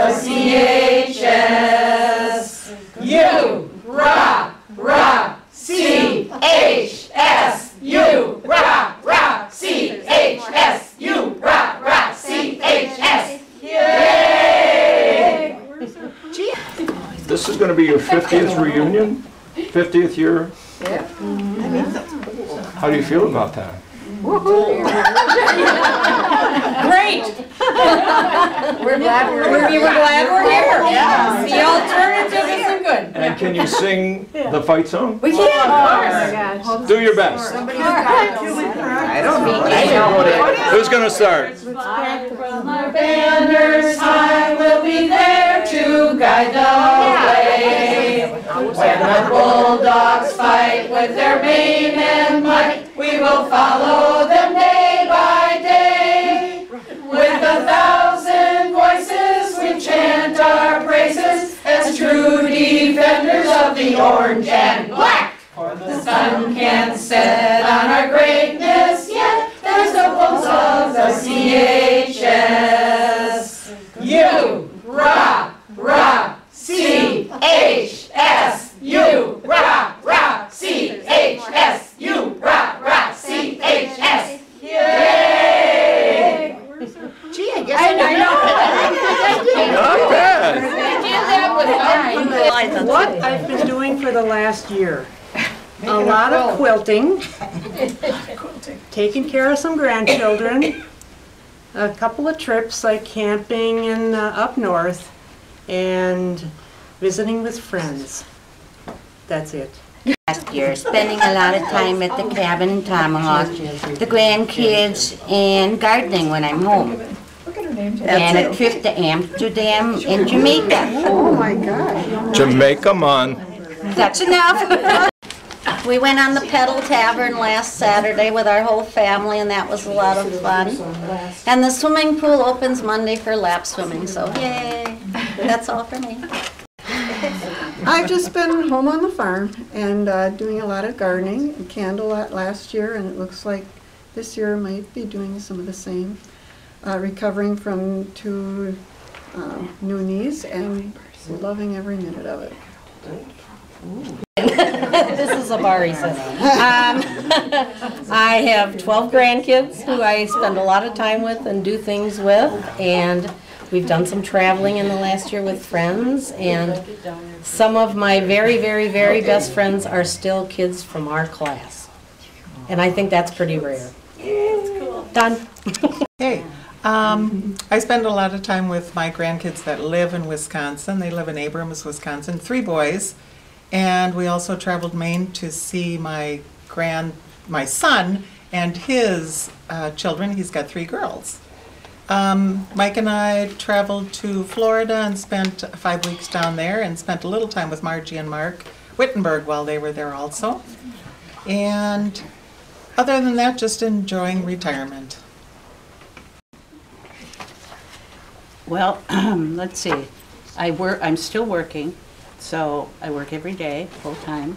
the C-H-S. U, rah, rah, C-H-S-U, rah, rah, C-H-S-U, rah, rah, C-H-S. Yay! This is gonna be your 50th reunion? 50th year? Yeah. How do you feel about that? Great. We're glad we're here. We here. were glad we're here. Yeah. The alternative isn't good. And can you sing the fight song? We can. Oh, do your best. I don't know. I know. Who's gonna start? From our banners high, we'll be there to guide the oh, way. When the bulldogs fight with their mane and might, we will follow them day by day. With a thousand voices, we chant our praises as true defenders of the orange and black. For the sun can't set on our greatness yet, there's the pulse of the C-H-S. U, rah, rah, C-H-S-U, rah, rah, C-H-S-U, rah, rah, C-H-S. Yay! Gee, I guess I Not bad. What I've been doing for the last year. A lot of quilting, taking care of some grandchildren, a couple of trips like camping and uh, up north, and visiting with friends. That's it. last year, spending a lot of time at the cabin in Tomahawk, the grandkids, and gardening when I'm home. And a trip to Amsterdam and Jamaica. Oh my God. Jamaica, man. That's enough. We went on the Pedal Tavern last Saturday with our whole family, and that was a lot of fun. And the swimming pool opens Monday for lap swimming, so yay. That's all for me. I've just been home on the farm and uh, doing a lot of gardening, and candle lot last year, and it looks like this year might be doing some of the same. Uh, recovering from two um, new knees and loving every minute of it. This is a Bari says. Um, I have 12 grandkids who I spend a lot of time with and do things with, and we've done some traveling in the last year with friends, and some of my very, very, very best friends are still kids from our class. And I think that's pretty rare. Done. Hey, um, I spend a lot of time with my grandkids that live in Wisconsin. They live in Abrams, Wisconsin, three boys. And we also traveled Maine to see my grand, my son and his uh, children. He's got three girls. Um, Mike and I traveled to Florida and spent five weeks down there and spent a little time with Margie and Mark Wittenberg while they were there also. And other than that, just enjoying retirement. Well, let's see. I work, I'm still working, so I work every day, full-time.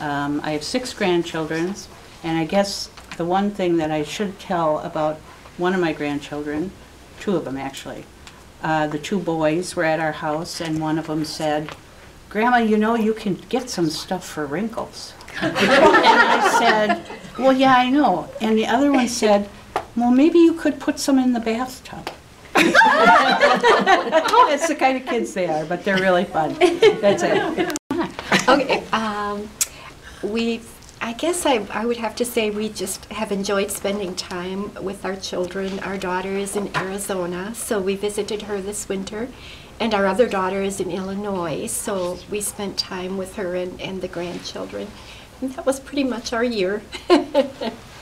Um, I have six grandchildren, and I guess the one thing that I should tell about one of my grandchildren, two of them actually, uh, the two boys were at our house, and one of them said, Grandma, you know, you can get some stuff for wrinkles. And I said, well, yeah, I know. And the other one said, well, maybe you could put some in the bathtub. That's the kind of kids they are, but they're really fun. That's it. Okay, um, we, I guess I, I would have to say we just have enjoyed spending time with our children. Our daughter is in Arizona, so we visited her this winter. And our other daughter is in Illinois, so we spent time with her and, and the grandchildren. And that was pretty much our year.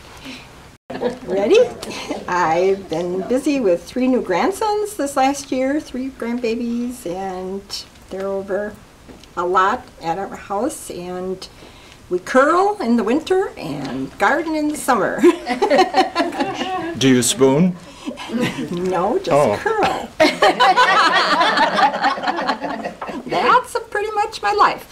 Ready? I've been busy with three new grandsons this last year, three grandbabies, and they're over a lot at our house. And we curl in the winter and garden in the summer. Do you spoon? no, just Oh. curl. That's a pretty much my life.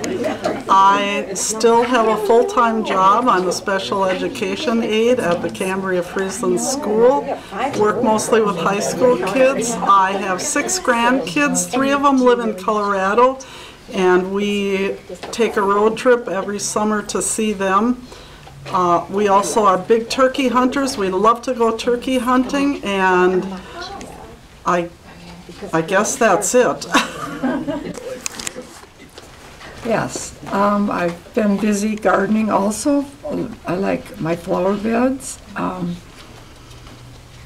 I still have a full-time job. I'm a special education aide at the Cambria Friesland School. Work mostly with high school kids. I have six grandkids. Three of them live in Colorado, and we take a road trip every summer to see them. Uh, We also are big turkey hunters. We love to go turkey hunting, and I, I guess that's it. Yes, um, I've been busy gardening also. I like my flower beds. Um,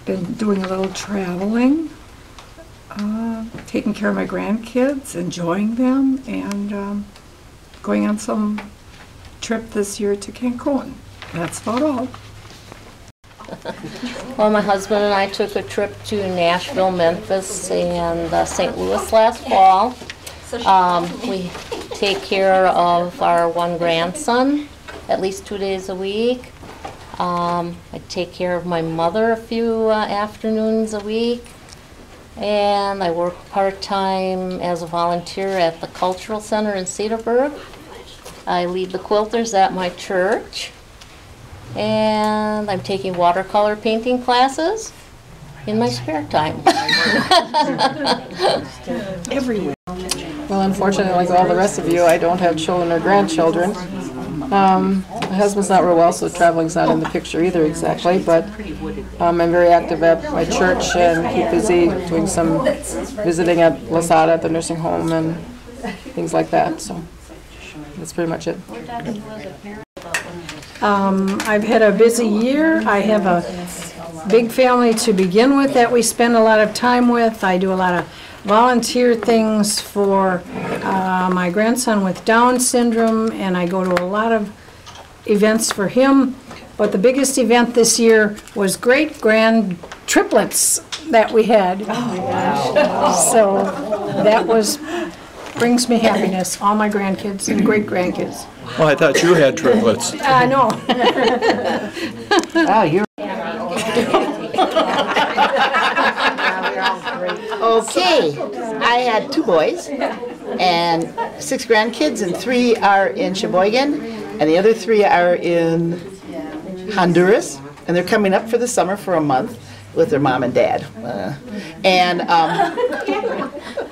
been doing a little traveling, uh, taking care of my grandkids, enjoying them, and um, going on some trip this year to Cancun. That's about all. Well, my husband and I took a trip to Nashville, Memphis, and uh, St. Louis last fall. Um, We take care of our one grandson at least two days a week. Um, I take care of my mother a few uh, afternoons a week. And I work part-time as a volunteer at the Cultural Center in Cedarburg. I lead the quilters at my church. And I'm taking watercolor painting classes in my spare time. Everywhere. Well, unfortunately, like all the rest of you, I don't have children or grandchildren. Um, my husband's not real well, so traveling's not in the picture either exactly, but um, I'm very active at my church and keep busy doing some visiting at Lasata at the nursing home and things like that, so that's pretty much it. Um, I've had a busy year. I have a big family to begin with that we spend a lot of time with. I do a lot of volunteer things for uh, my grandson with Down syndrome, and I go to a lot of events for him. But the biggest event this year was great grand triplets that we had. So that was, brings me happiness, all my grandkids and great grandkids. Well, I thought you had triplets. I know. Oh, you're. Okay, I had two boys and six grandkids, and three are in Sheboygan, and the other three are in Honduras, and they're coming up for the summer for a month with their mom and dad. Uh, and um,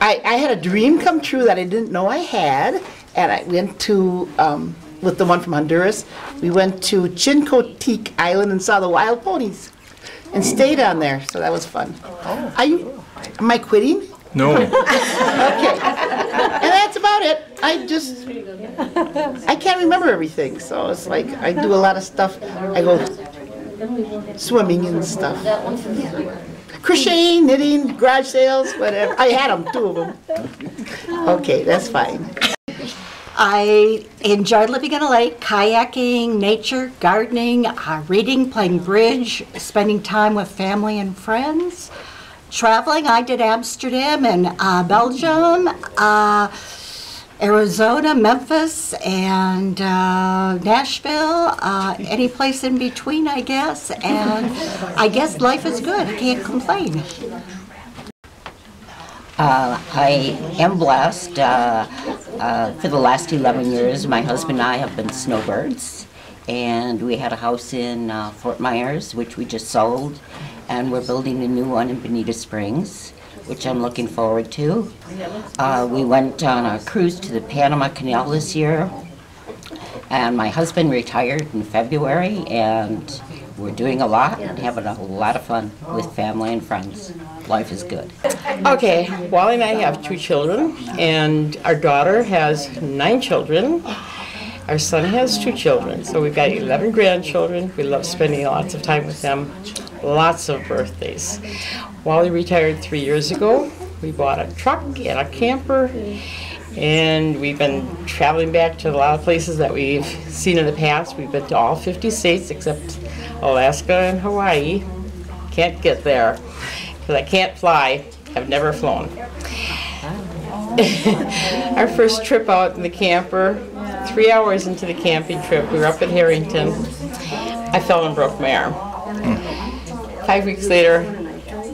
I, I had a dream come true that I didn't know I had, and I went to, um, with the one from Honduras, we went to Chincoteague Island and saw the wild ponies and stayed on there, so that was fun. Oh. Are you, am I quitting? No. Okay. And that's about it. I just, I can't remember everything, so it's like, I do a lot of stuff. I go swimming and stuff. Crocheting, knitting, garage sales, whatever. I had them, two of them. Okay, that's fine. I enjoy living in a lake, kayaking, nature, gardening, uh, reading, playing bridge, spending time with family and friends. Traveling, I did Amsterdam and uh, Belgium, uh, Arizona, Memphis, and uh, Nashville, uh, any place in between, I guess. And I guess life is good. I Can't complain. Uh, I am blessed. Uh, uh, for the last 11 years, my husband and I have been snowbirds. And we had a house in uh, Fort Myers, which we just sold. And we're building a new one in Bonita Springs, which I'm looking forward to. Uh, we went on a cruise to the Panama Canal this year. And my husband retired in February, and we're doing a lot and having a lot of fun with family and friends. Life is good. Okay, Wally and I have two children, and our daughter has nine children. Our son has two children, so we've got 11 grandchildren. We love spending lots of time with them, lots of birthdays. Wally retired three years ago. We bought a truck and a camper, and we've been traveling back to a lot of places that we've seen in the past. We've been to all 50 states except Alaska and Hawaii. Can't get there because I can't fly. I've never flown. Our first trip out in the camper, three hours into the camping trip, we were up at Harrington. I fell and broke my arm. Five weeks later,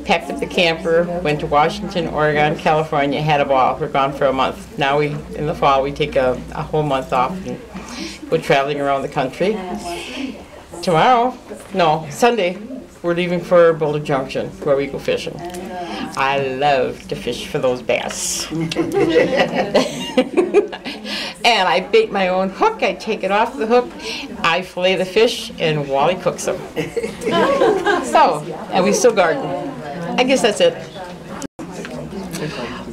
packed up the camper, went to Washington, Oregon, California, had a ball. We're gone for a month. Now we, in the fall, we take a, a whole month off and go traveling around the country. Tomorrow, no, Sunday, we're leaving for Boulder Junction where we go fishing. I love to fish for those bass. and I bait my own hook, I take it off the hook, I fillet the fish, and Wally cooks them. so, and we still garden. I guess that's it.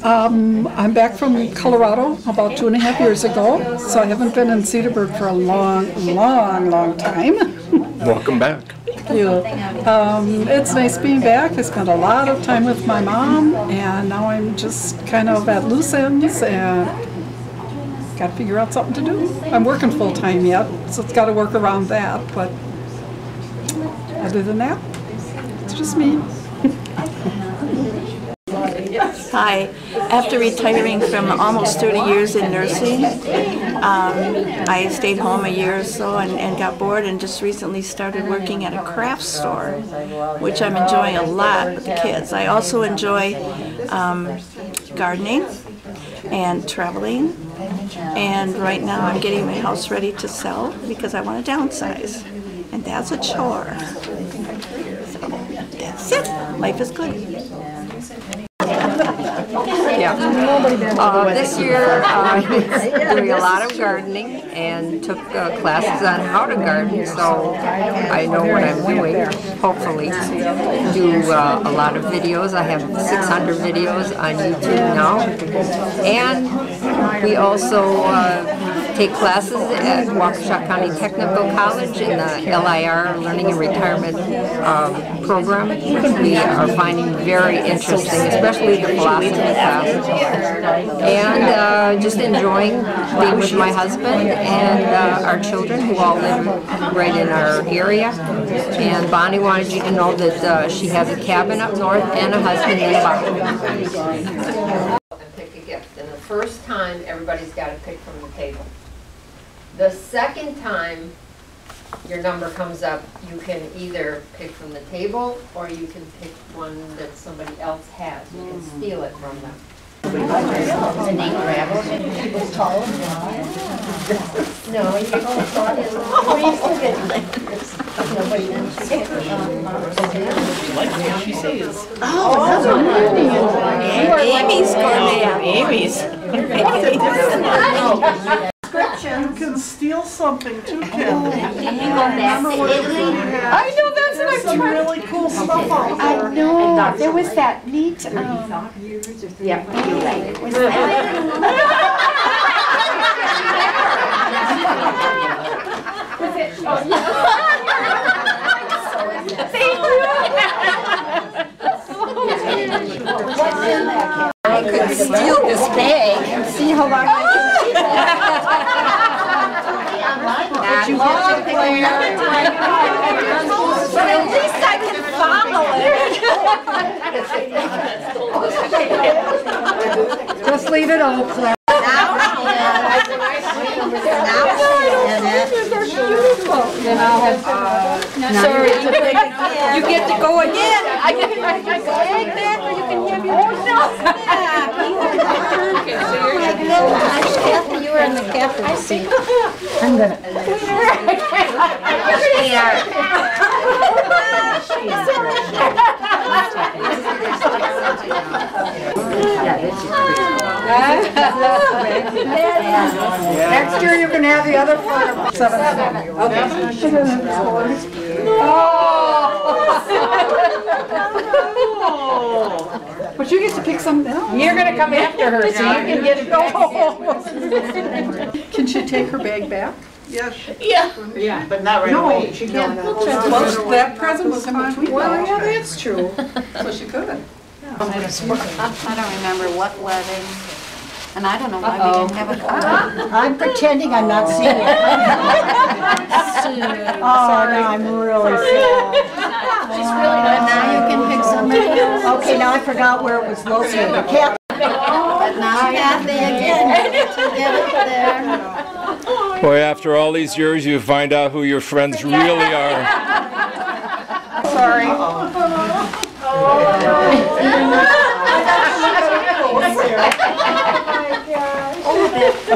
Um, I'm back from Colorado about two and a half years ago, so I haven't been in Cedarburg for a long, long, long time. Welcome back. Thank you. Um, it's nice being back. I spent a lot of time with my mom, and now I'm just kind of at loose ends and got to figure out something to do. I'm working full time yet, so it's got to work around that. But other than that, it's just me. Hi. After retiring from almost 30 years in nursing, um, I stayed home a year or so and, and got bored and just recently started working at a craft store, which I'm enjoying a lot with the kids. I also enjoy um, gardening and traveling. And right now I'm getting my house ready to sell because I want to downsize. And that's a chore. So that's it. Life is good. Yeah. Uh, this year, I was doing a lot of gardening and took uh, classes on how to garden, so I know what I'm doing, hopefully. Do uh, a lot of videos. I have 600 videos on YouTube now. And we also uh, take classes at Waukesha County Technical College in the LIR Learning and Retirement um, program, which we are finding very interesting, especially the philosophy class. And uh, just enjoying being with my husband and uh, our children who all live right in our area. And Bonnie wanted you to know that uh, she has a cabin up north and a husband in Buffalo. and pick a gift. And the first time, everybody's got to pick from the table. The second time your number comes up, you can either pick from the table or you can pick one that somebody else has. You can steal it from them. And they grab it. People tall No, you can tall it. What do you still get? Nobody Like she says. Oh, that's what I'm doing. Amy's gourmet. Amy's. You can steal something too, Kim. Remember what it was in here? I know, that's what There's I'm some trying- really cool stuff out there. I know, there was that neat, um. Yeah, you're. Was I could steal this bag and see how long I can keep But you get to But at least I can follow it. Just leave it all, Claire. Then I'll have, uh, sorry, you get- you get to go again. I get to go again, or you can have your. Kathy, you were the seat. I'm gonna. Next year you can have the other part. Seven. Okay. Oh. But you get to pick something else. You're gonna come after her, so you can get it back. Can she take her bag back? Yes. Yeah. Yeah. But not right No, away. she can't. No. Well, that present was in between. Well, yeah, that's true. So she could. I don't remember what wedding, and I don't know why we didn't have a card. I'm pretending I'm not seeing it. Oh, no, I'm really sad. But now you can pick somebody else. Okay, now I forgot where it was located. Kathy. But now Kathy again, to get it there. Boy, after all these years, you find out who your friends really are. Sorry. See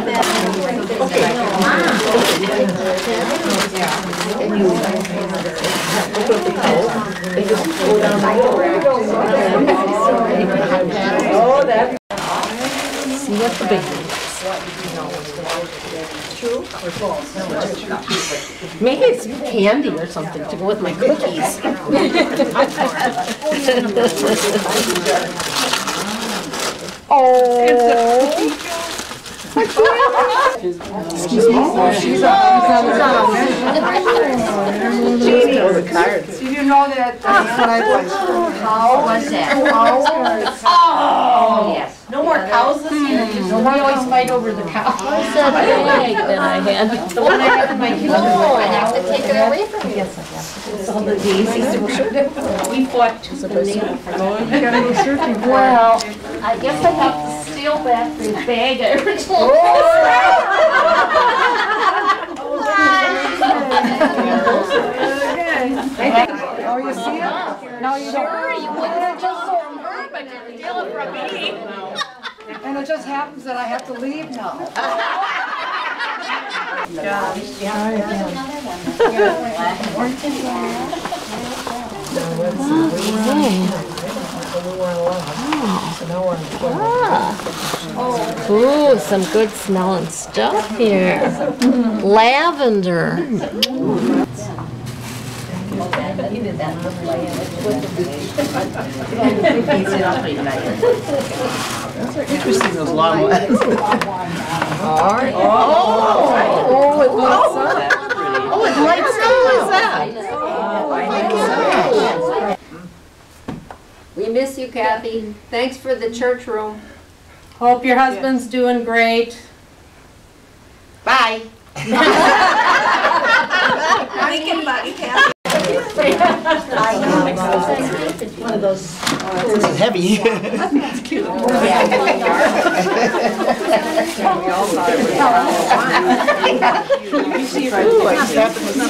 what the big Maybe it's candy or something to go with my cookies. Oh. Excuse me? She's on, she's on. Jeannie was a card. Did you know that, that's what I was. How was that? Oh, yes. No more cows this hmm. year? We always fight over the cow. What's that bag that I had? The one I had in my kitchen. I have to take it away from you. Yes, I have. All the daisies. We fought to the oh, Well, I guess I have to steal back the bag I originally. Oh, oh, you see it? No, you don't. Sure, you wouldn't have just sold her, but you're stealing from me. And it just happens that I have to leave now. Ooh, some good smelling stuff here. Lavender. Interesting, those long ones. Oh, it lights up. Oh, it lights up, what's that? We miss you, Kathy. Thanks for the church room. Hope your husband's doing great. Bye. Thinking about you, Kathy. One of those. This is heavy. Ooh, I just happened to see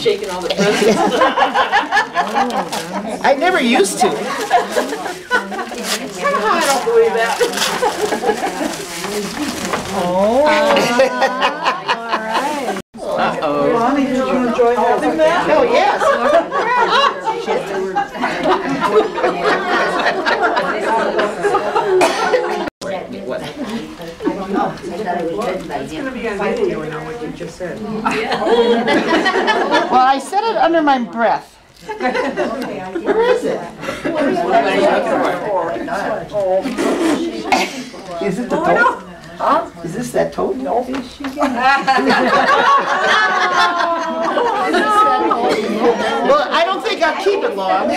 Shaking all the presents. I never used to. I don't believe that. Uh-oh. Bonnie, did you enjoy having that? Oh, yes. It's gonna be on video now, what you just said. Well, I said it under my breath. Where is it? Is it the oh, toad? Huh? Is this that toad? No. Well, I don't think I'll keep it long.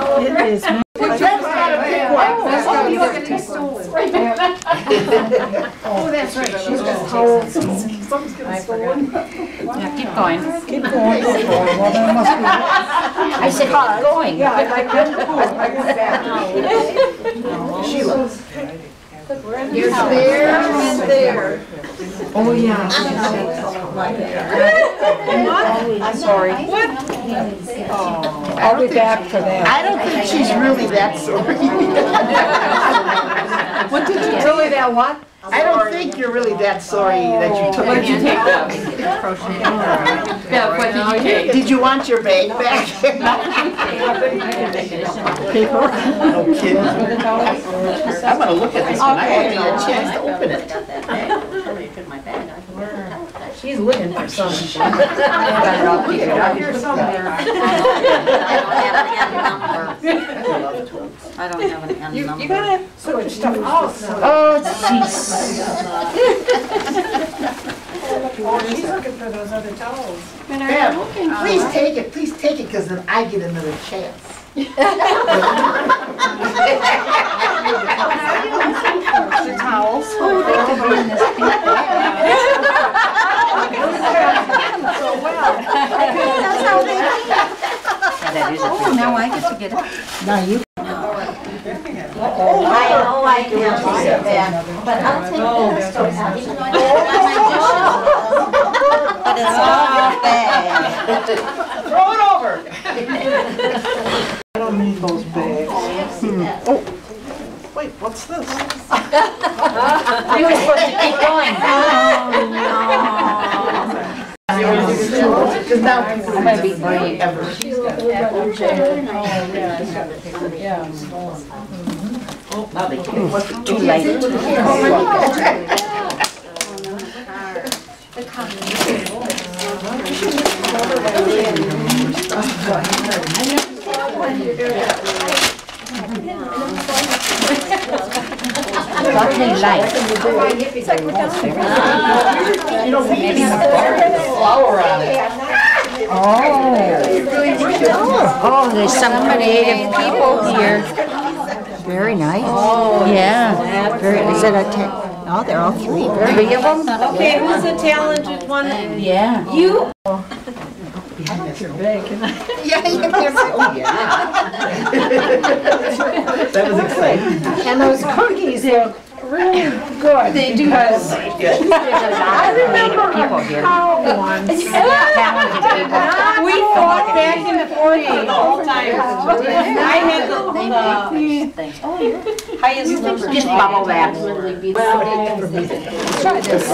Oh, it is. That's not a big oh, one. Oh, you are getting stolen. Oh, that's right. She's got Something's getting stolen. Yeah, keep going. Keep going, keep going. Well, then it must be. I said, keep going. Yeah, I like that too. I got that. Sheila. You're there and there. Oh, yeah. I'm sorry. I'll be back for that. I don't think she's really that sorry. What did you, really that what? I don't think you're really that sorry that you took oh. What did you it. take that? Beth, what did you take? Did you want your bag back? Paper? No kidding. I'm gonna look at this one. I haven't had a chance to open it. She's looking for something. Here somewhere. I don't have an end You, number. you gotta put your stuff out. Oh, oh, jeez. Oh, she's looking for those other towels. Bev, please take it, please take it, because then I get another chance. The towels. Oh, they could be in this pink So well. That's how they Oh, now I get to get it. Now you. I know, I I have it back, but I'll take this. Even though I don't have my dishes. But it's. Throw it over. I don't need those bags. Hmm. Oh, wait, what's this? You were supposed to keep going. Because now people I'm gonna be Now they can, too late. Lovely light. It. Oh, there's some creative people here. Oh, oh, very nice. Oh, Yeah. Very, is it a, ta- oh, they're all three. Three of them? Okay, who's the talented one? Yeah. You? Yeah, you can say, oh, yeah. That was exciting. And those cookies look really good. They do. because I remember people here. cow once. We fought back in the forties the whole time. I had the, the highest number. Just bubble wrap. Try this.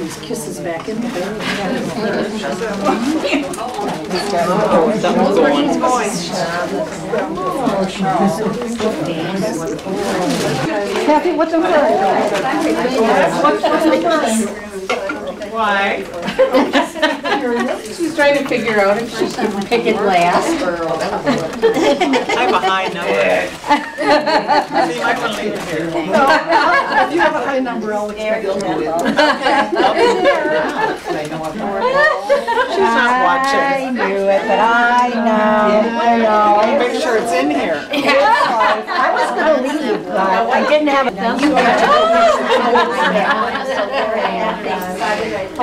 These kisses back in voice. Kathy, what's the word? Why? She's trying to figure out if she can pick it last or. I have a high number. See, I can leave it here. If you have a high number, I'll expect you'll do it. She's not watching. I knew it, but I know, I know. Make sure it's in here. I was gonna leave, but I didn't have a. You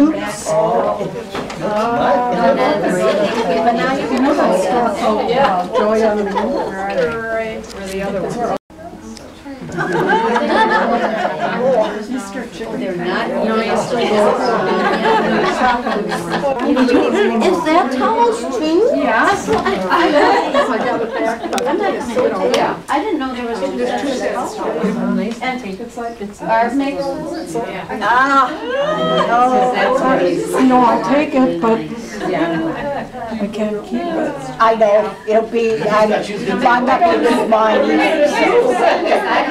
Oops. But now you can also start, oh, yeah, Joy on the Right, where the other one. They're not. Is that towels too? Yes. I got it back. I'm not gonna sit. I didn't know there was two sets of towels. And It's like, it's. Barb makes. Ah. I know I'll take it, but I can't keep it. I know, it'll be, I'm, I'm not gonna use mine either, so.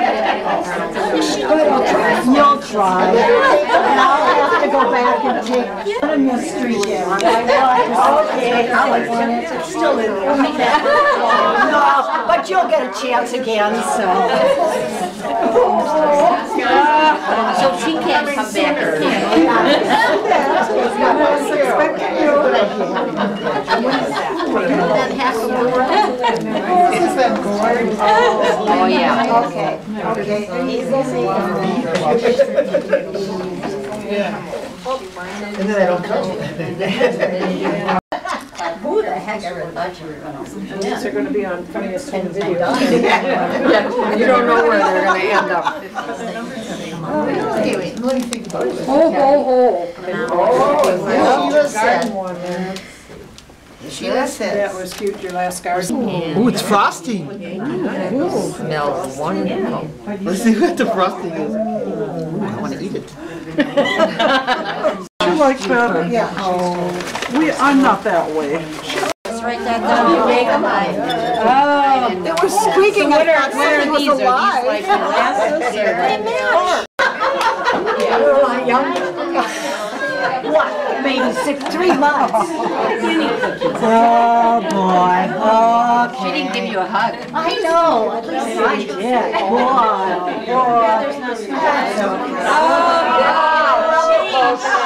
You'll try. And I'll have to go back and take, put in the street again. Okay, I'll, it's still in there. No, but you'll get a chance again, so. So she can't come back and Oh, yeah. Okay, okay. And then I don't come. Who the heck ever thought you were gonna? These are gonna be on funniest home videos. Yeah, You don't know where they're gonna end up. Anyway, let me think about it. Ho, ho, ho. Oh, Sheila said. One there. Sheila That was cute, your last garden. Ooh, it's frosting. Ooh, Smells wonderful. Let's see what the frosting is. Ooh, I want to eat it. You like better? Yeah. Oh, we, I'm not that way. Let's write that down. You make them. Um, oh. It was squeaking, I thought What are something was these? Are these alive. like molasses or? What, maybe six, three months? Oh, boy, oh, She didn't give you a hug. I know, at least I did, boy, Oh boy. Oh, oh,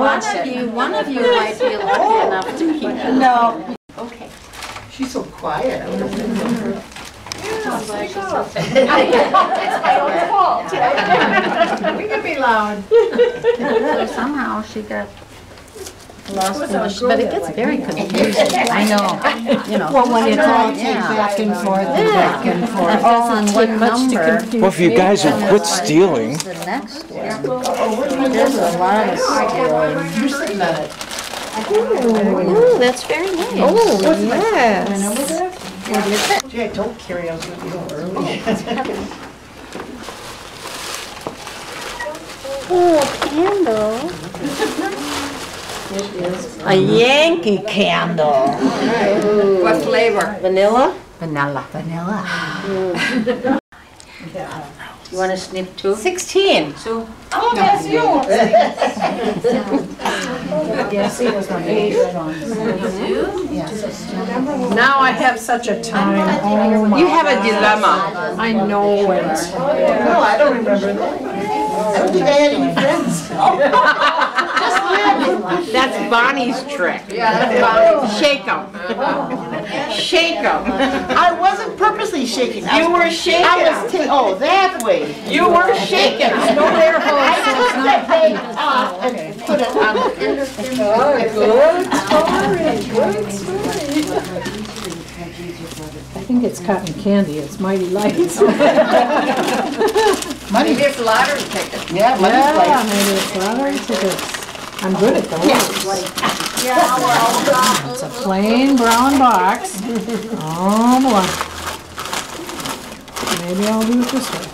one of you, one of you might be lucky enough to keep it. No. Okay. She's so quiet. I would've been her. We can be loud. So somehow she got lost. in the But it gets very confusing. I know. You know. Well, when it's all Yeah. back and forth and back and forth. It doesn't take much to Well, if you guys will quit stealing, The next one. Oh, there's a lot of stealing. Ooh, that's very nice. Oh, yes. What is it? Gee, I told Carrie I was gonna be home early. Oh, oh candle. A Yankee candle. What flavor? Vanilla? Vanilla. Vanilla. You want to snip too? Sixteen. Sue? Oh, that's you. Now I have such a time. Oh, my You have a dilemma. I know it. No, I don't remember that. I don't think I had any friends. That's Bonnie's trick. Yeah. Shake them. Shake them. I wasn't purposely shaking. I You was- were shaking. I was, ta- oh, that way. You were shaking. No air hose, I so it's took not that thing off and put it on. Good story, good story. I think it's cotton candy, it's mighty light. Maybe it's lottery ticket. Yeah, Yeah, maybe it's lottery tickets. I'm good at those. It's a plain brown box. Oh, boy. Maybe I'll do it this way.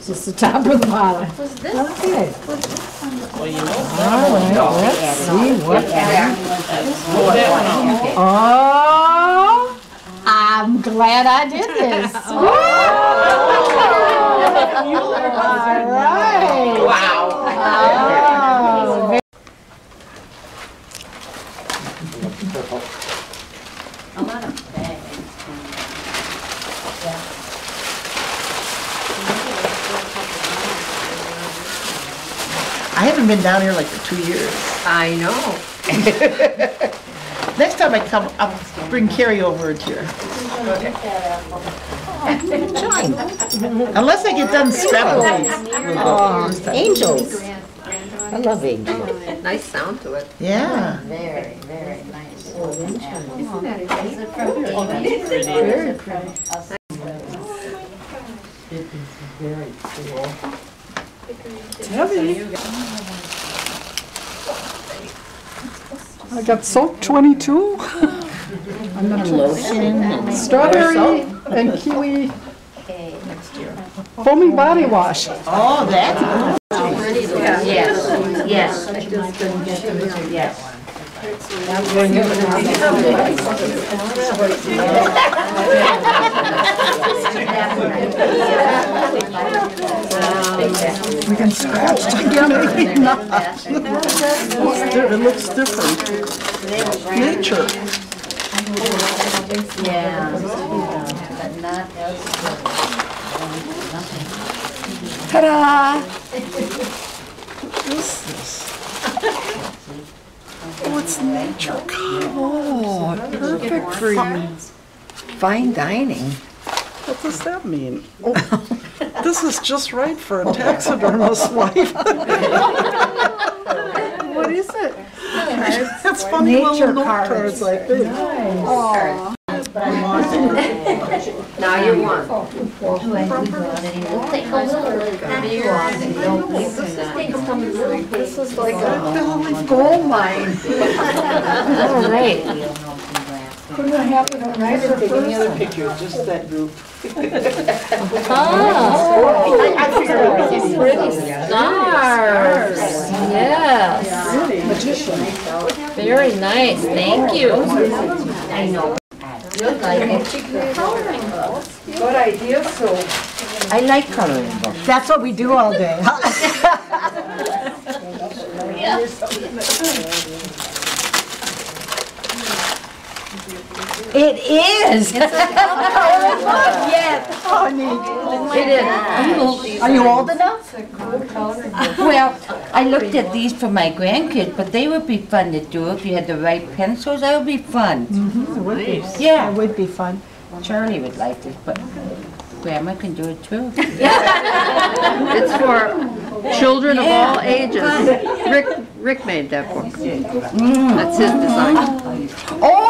Is this the top or the bottom? Okay. All right, let's see what. happens. Oh, I'm glad I did this. All right. Wow. Oh, I haven't been down here like for two years. I know. Next time I come, I'll bring Carrie over here. Unless I get done scrabbling. Aw, angels. I love angels. Nice sound to it. Yeah. Very, very nice. Isn't that Very pretty. It's heavy. I got soap 22. I'm not sure. Lotion and- Strawberry and kiwi foaming body wash. Oh, that's. Yes, yes. Yes. We can scratch together. It looks different. Nature. Yeah. But not. Ta-da! What is this? Oh, it's nature. Oh, perfect for you. Fine dining. What does that mean? Oh, this is just right for a taxidermist's wife. What is it? It's funny little Nature note cards. cards, I think. Aw. Now you won. This is like a gold mine. All right. Couldn't have happened on nicer Take any other person. picture, just that group. Oh. I- I figured it was Pretty stars. Yes. Magician. Very nice. Thank you. I know. Good idea, so. I like coloring books. That's what we do all day. It is. Yes. Oh, It is. Are you old enough? Well, I looked at these for my grandkids, but they would be fun to do if you had the right pencils. That would be fun. Mm-hmm. It would be. Yeah. It would be fun. Charlie would like this, but Grandma can do it too. It's for children of all ages. Rick, Rick made that book. That's his design. Oh,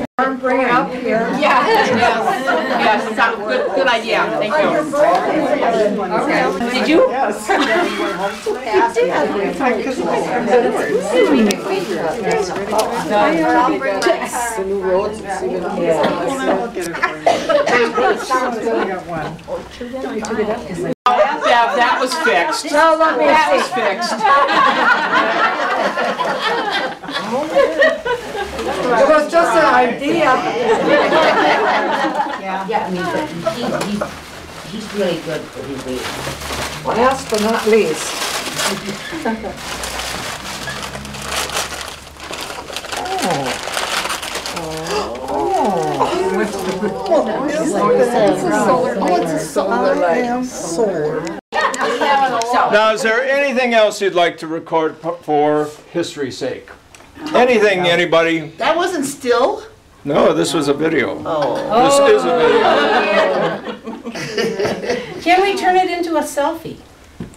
Bring it up here. Yeah. Yes, yes, good, good idea, thank you. Okay. Did you? Yes. The new roads, it's even. That, that was fixed. No, let me That see. was fixed. It was just an idea. Yeah, yeah, I mean, but he, he, he's really good for his age. Last but not least. Oh, it's a solar light. Solar. Now, is there anything else you'd like to record p- for history's sake? Anything, anybody? That wasn't still? No, this was a video. Oh. This is a video. Oh, Can we turn it into a selfie?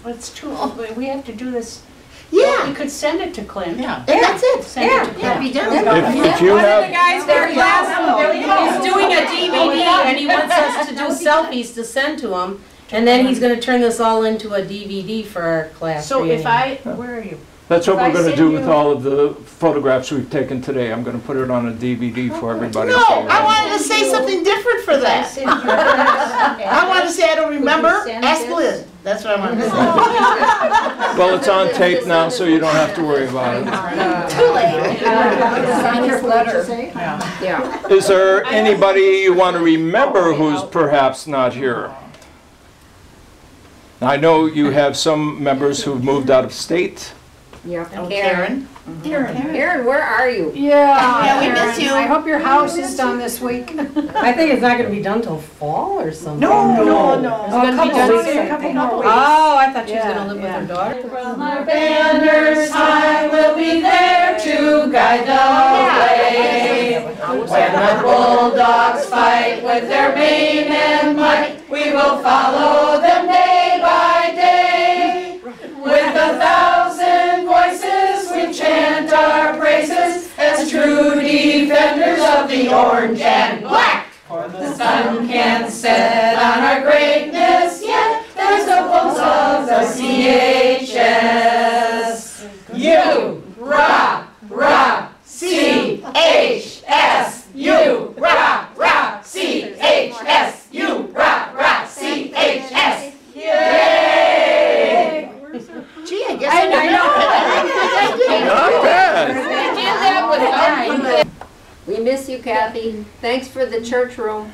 It's true, oh, but we have to do this. Yeah. We could send it to Clint. And that's it. Send it to Clint. Be done. If if you One of the have, guys there class oh, is doing a DVD and he wants us to do selfies to send to him. And then he's gonna turn this all into a DVD for our class So if. I, where are you? That's what If I we're gonna send do with you- all of the photographs we've taken today. I'm gonna put it on a DVD for everybody No, see. I wanted to say something different for that. I wanted to say I don't remember. Ask Lynn. That's what I wanted to say. Well, it's on tape now, so you don't have to worry about it. Too late. Sign his letter. Yeah. Is there anybody you want to remember who's perhaps not here? I know you have some members who've moved out of state. Yeah. Oh, mm-hmm. Karen. Karen, where are you? Yeah. Yeah, we miss you. I hope your house is done this week. I think it's not gonna be done till fall or something. No, no, no. It's gonna be couple done weeks, soon. a couple more weeks. Oh, I thought she was gonna live with her daughter. From our banner's high, we'll be there to guide the oh, way. When the bulldogs fight with their mane and might, we will follow them day true defenders of the orange and black. For the sun can't set on our greatness yet, there's the pulse of the CHS. U, rah, rah, C, H, S, U, rah, rah, C, H, S, U, rah, rah, C, H, S. Yay! Gee, I guess I know. Not bad. We miss you, Kathy. Thanks for the church room.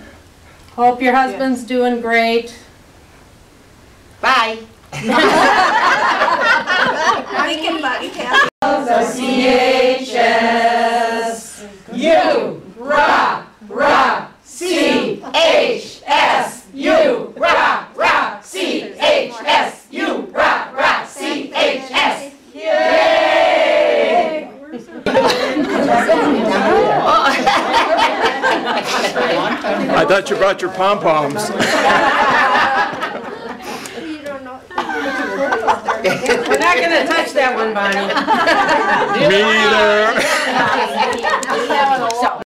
Hope your husband's doing great. Bye. Thinking about you, Kathy. Of CHS. U, rah, rah, C, H, S, U, rah, rah, C, H, S, U, rah, rah, C, H, S. Yay! I thought you brought your pom-poms. We're not gonna touch that one, Bonnie. Me either.